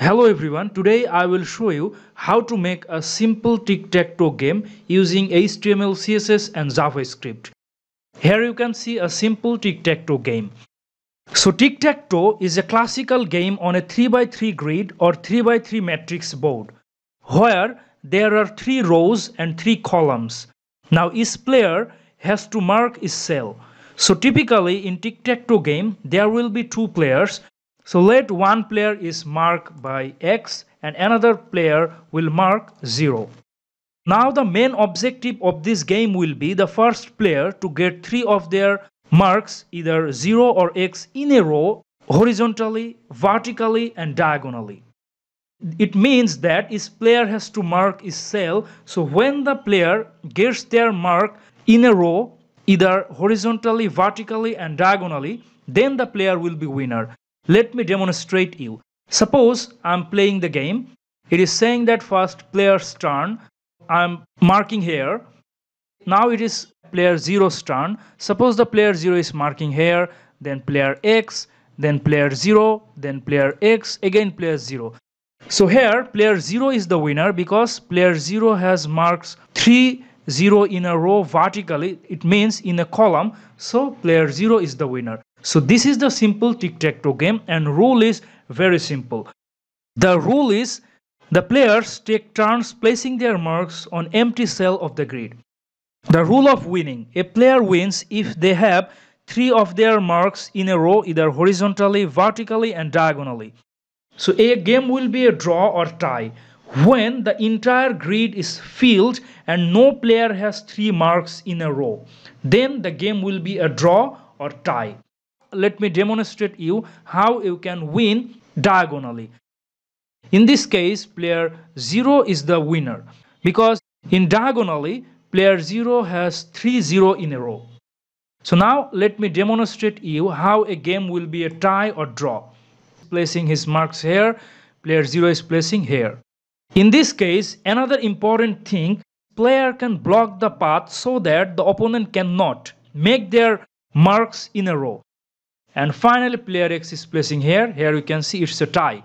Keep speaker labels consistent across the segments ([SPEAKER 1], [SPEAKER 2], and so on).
[SPEAKER 1] Hello everyone, today I will show you how to make a simple tic-tac-toe game using HTML, CSS and JavaScript. Here you can see a simple tic-tac-toe game. So tic-tac-toe is a classical game on a 3x3 grid or 3x3 matrix board where there are 3 rows and 3 columns. Now each player has to mark his cell. So typically in tic-tac-toe game there will be two players so let one player is marked by X and another player will mark 0. Now the main objective of this game will be the first player to get 3 of their marks either 0 or X in a row horizontally, vertically and diagonally. It means that each player has to mark his cell so when the player gets their mark in a row either horizontally, vertically and diagonally then the player will be winner. Let me demonstrate you. Suppose I'm playing the game. It is saying that first player's turn. I'm marking here. Now it is player 0's turn. Suppose the player 0 is marking here, then player X, then player 0, then player X, again player 0. So here player 0 is the winner because player 0 has marks 3 0 in a row vertically it means in a column so player 0 is the winner so this is the simple tic-tac-toe game and rule is very simple. The rule is the players take turns placing their marks on empty cell of the grid. The rule of winning. A player wins if they have three of their marks in a row either horizontally, vertically and diagonally. So a game will be a draw or tie when the entire grid is filled and no player has three marks in a row. Then the game will be a draw or tie let me demonstrate you how you can win diagonally. In this case, player 0 is the winner because in diagonally, player 0 has 3 0 in a row. So now let me demonstrate you how a game will be a tie or draw. Placing his marks here, player 0 is placing here. In this case, another important thing, player can block the path so that the opponent cannot make their marks in a row and finally player x is placing here. Here you can see it's a tie.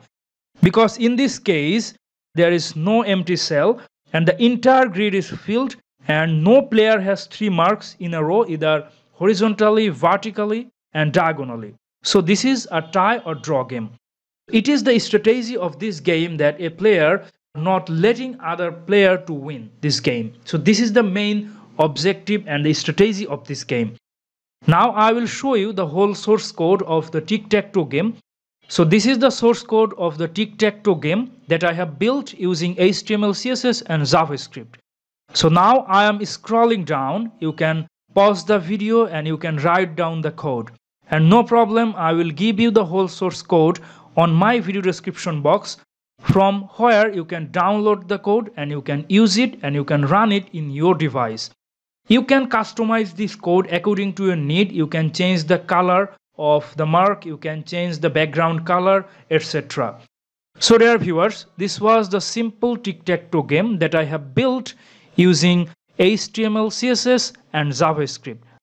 [SPEAKER 1] Because in this case there is no empty cell and the entire grid is filled and no player has three marks in a row either horizontally vertically and diagonally. So this is a tie or draw game. It is the strategy of this game that a player not letting other player to win this game. So this is the main objective and the strategy of this game now I will show you the whole source code of the tic-tac-toe game. So this is the source code of the tic-tac-toe game that I have built using HTML, CSS and JavaScript. So now I am scrolling down. You can pause the video and you can write down the code. And no problem, I will give you the whole source code on my video description box from where you can download the code and you can use it and you can run it in your device. You can customize this code according to your need. You can change the color of the mark, you can change the background color, etc. So dear viewers, this was the simple tic-tac-toe game that I have built using HTML, CSS and JavaScript.